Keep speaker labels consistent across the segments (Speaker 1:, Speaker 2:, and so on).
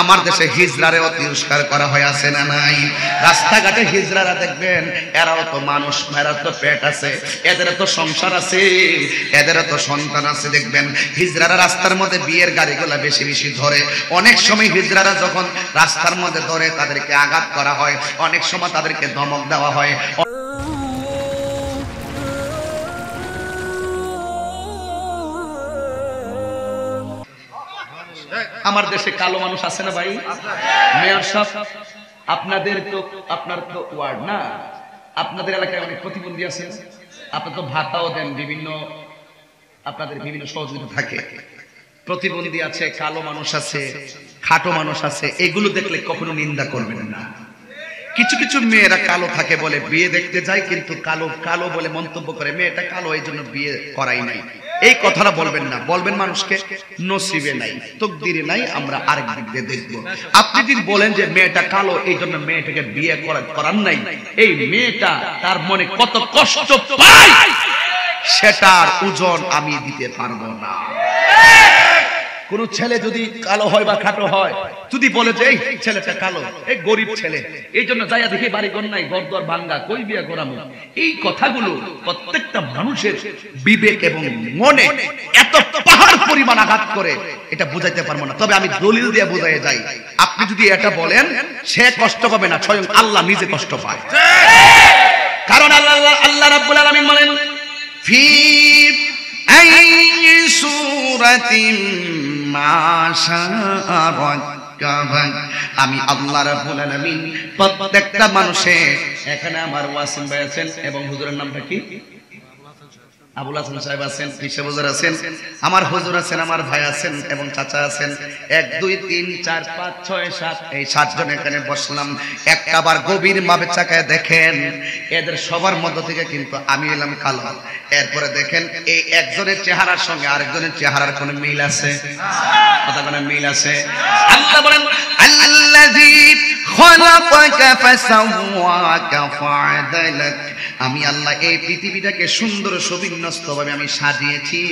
Speaker 1: আমার দেশে হিজড়ারেও তিরস্কার করা হয়, আছে না নাই? রাস্তাঘাটে হিজরারা দেখবেন, এরাও তো মানুষ এরা তো পেট আছে, এদের তো সংসার আছে, এদের তো সন্তান আছে, দেখবেন হিজরারা রাস্তার মধ্যে বিয়ের গাড়িগুলা বেশি বেশি ধরে। অনেক সময় হিজরারা যখন রাস্তার মধ্যে ধরে, তাদেরকে আঘাত করা হয়, অনেক সময় তাদেরকে ধমক দেওয়া হয়। আমার দেশে কালো মানুষ আছে না ভাই? মেয়র সাহেব, আপনাদের তো, আপনার তো ওয়ার্ড না? আপনাদের এলাকায় অনেক প্রতিবন্ধী আছে। আপনার তো ভাতাও দেন বিভিন্ন, আপনাদের বিভিন্ন সহযোগিতা থাকে। প্রতিবন্ধী আছে, কালো মানুষ আছে, খাটো মানুষ আছে, এগুলো দেখলে কখনো নিন্দা করবেন না। কিছু কিছু মেয়েরা কালো থাকে বলে বিয়ে দেখতে যায়, কিন্তু কালো কালো বলে মন্তব্য করে। মেয়েটা কালো, এই জন্য বিয়ে করাই নাই। এই কথাটা বলবেন না। বলবেন মানুষকে, নসিবে নাই, তকদিরে নাই, আমরা আরেক দিক দিয়ে দেখব। আপনি যদি বলেন যে মেয়েটা কালো, এই জন্য মেয়েটাকে বিয়ে করা- করার নাই। এই মেয়েটা তার মনে কত কষ্ট পায়, সেটার ওজন আমি দিতে পারব না। কোন ছেলে যদি কালো হয় বা খাটো হয়, যদি বলে যে, এই ছেলেটা কালো, এই গরিব ছেলে, এই জন্য যাইয়া দেখি বাড়ি নাই, ঘর দর ভাঙ্গা, কই বিয়া করামু এই কথাগুলো প্রত্যেকটা মানুষের বিবেক এবং মনে এত পাহাড় পরিমাণ আঘাত করে, এটা বুঝাইতে পারব না তবে আমি দলিল দিয়ে বুঝাই যাই, আপনি যদি এটা বলেন, সে কষ্ট পাবে না, স্বয়ং আল্লাহ নিজে কষ্ট পায় কারণ আল্লাহ আল্লাহ রাব্বুল আলামিন বলেন, ফি আই সূরাতিন। আমি আল্লাহ রাব্বুল আলামিন প্রত্যেকটা মানুষের, এখানে আমার ওয়াসিম ভাই আছেন এবং হুজুরের নামটা কি? আবুল হাসান সাহেব আছেন হুজুর আছেন, আমার হুজুর আছেন, আমার ভাই আছেন এবং চাচা আছেন। এক, দুই, তিন, চার, পাঁচ, ছয়, সাত, এই সাতজন এখানে বসলাম। একটা বার গভীর ভাবে চাকায় দেখেন, এদের সবার মধ্য থেকে কিন্তু আমি এলাম কালো। এরপরে দেখেন, এই একজনের চেহারার সঙ্গে আরেকজনের চেহারার কোনো মিল আছে? কথা কোনো মিল আছে? আল্লাহ ফাআদালাক আমি আল্লাহ এই পৃথিবীটাকে সুন্দর সুবিন্যস্ত ভাবে আমি সাজিয়েছি।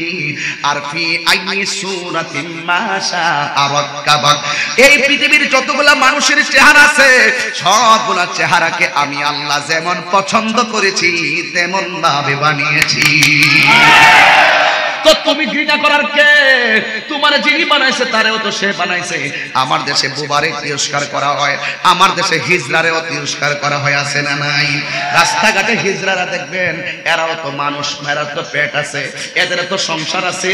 Speaker 1: আর ফি এই পৃথিবীর যতগুলা মানুষের চেহারা আছে, সবগুলা চেহারাকে আমি আল্লাহ যেমন পছন্দ করেছি তেমন ভাবে বানিয়েছি। তো তুমি ঘৃণা করার কে? তোমার যিনি বানাইছে, তারেও তো সে বানাইছে। আমার দেশে বুবারে তিরস্কার করা হয়, আমার দেশে হিজরারেও তিরস্কার করা হয়, আছে না নাই? রাস্তাঘাটে হিজরারা দেখবেন, এরাও তো মানুষ এরা তো পেট আছে, এদের তো সংসার আছে,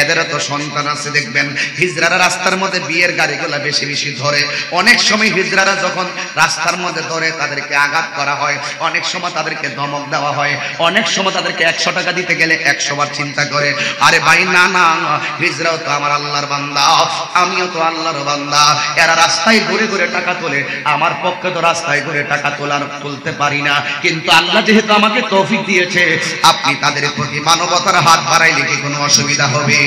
Speaker 1: এদের তো সন্তান আছে, দেখবেন। হিজরারা রাস্তার মধ্যে বিয়ের গাড়িগুলা বেশি বেশি ধরে। অনেক সময় হিজরারা যখন রাস্তার মধ্যে ধরে, তাদেরকে আঘাত করা হয়। অনেক সময় তাদেরকে ধমক দেওয়া হয়। অনেক সময় তাদেরকে একশো টাকা দিতে গেলে একশো বার চিন্তা করে। আরে ভাই, না না, হিজরাও তো আমার আল্লাহর বান্দা, আমিও তো আল্লাহর বান্দা। এরা রাস্তায় ঘুরে ঘুরে টাকা তোলে, আমার পক্ষে তো রাস্তায় ঘুরে টাকা তোলার তুলতে পারি না। কিন্তু আল্লাহ যেহেতু আমাকে তৌফিক দিয়েছে, আপনি তাদের প্রতি মানবতার হাত বাড়াইলে কি কোনো অসুবিধা হবে?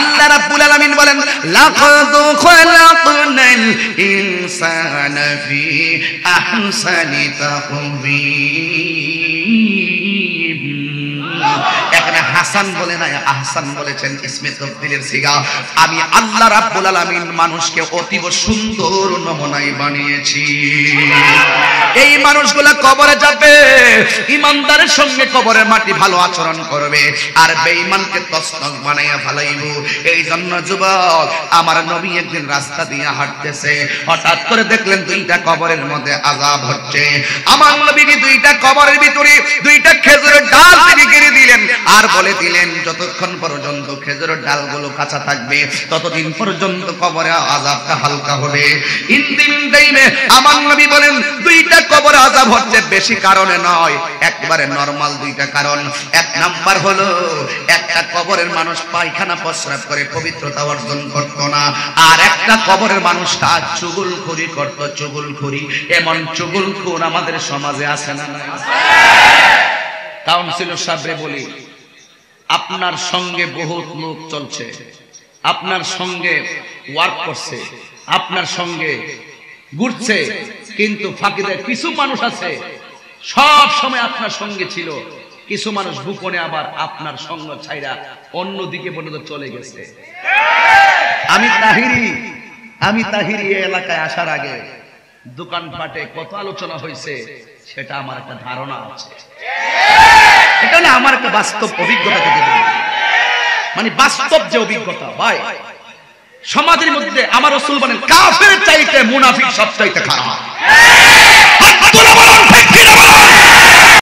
Speaker 1: আল্লাহ রাব্বুল আলামিন বলেন, লাকাদ খালাকনাল ইনসানা ফি আহসানি তাকওয়িম। হাসান বলে নাই, আহসান বলেছেন ইসমে তফদিলের সিগা। আমি আল্লাহ রাব্বুল আলামিন মানুষকে অতীব সুন্দর নমুনায় বানিয়েছি। এই মানুষগুলা কবরে যাবে। ইমানদারের সঙ্গে কবরের মাটি ভালো আচরণ করবে, আর বেঈমানকে তসনস বানাইয়া ফেলাইব। এই জন্য যুবক, আমার নবী একদিন রাস্তা দিয়ে হাঁটতেছে, হঠাৎ করে দেখলেন দুইটা কবরের মধ্যে আযাব হচ্ছে। আমার নবী দুইটা কবরের ভিতরে দুইটা খেজুরের ডাল কেড়ে দিলেন, আর বলে দিলেন, যতক্ষণ পর্যন্ত খেজুরের ডালগুলো কাঁচা থাকবে, ততদিন পর্যন্ত কবরে আযাবটা হালকা হবে। ইনদিন টাইমে আমার নবী বলেন, দুইটা কবরে আযাব হচ্ছে, বেশি কারণে নয় একবারে নরমাল দুইটা কারণ। এক নাম্বার হলো, একটা কবরের মানুষ পায়খানা প্রস্রাব করে, পবিত্রতা অর্জন করত না। আর একটা কবরের মানুষ তার চুগুলখুরি করত, চুগুলখুরি। এমন চুগুলখুর আমাদের সমাজে আছে না নাই? কাউন্সিলর সাহেবরে বলি, আপনার সঙ্গে বহুত লোক চলছে, আপনার সঙ্গে ওয়ার্ক করছে, আপনার সঙ্গে ঘুরছে, কিন্তু ফাঁকিতে কিছু মানুষ আছে সব সময় আপনার সঙ্গে ছিল। কিছু মানুষ গোপনে আবার আপনার সঙ্গ ছাইরা অন্যদিকে পর্যন্ত চলে গেছে। আমি তাহিরি আমি তাহিরি এলাকায় আসার আগে দোকানপাটে কত আলোচনা হয়েছে, সেটা আমার একটা ধারণা আছে। এটা না আমার একটা বাস্তব অভিজ্ঞতা থেকে মানে বাস্তব যে অভিজ্ঞতা, ভাই, সমাজের মধ্যে আমার রসুল বলেন, কাফের চাইতে মুনাফিক সব চাইতে খারাপ। hatuna balon tek kira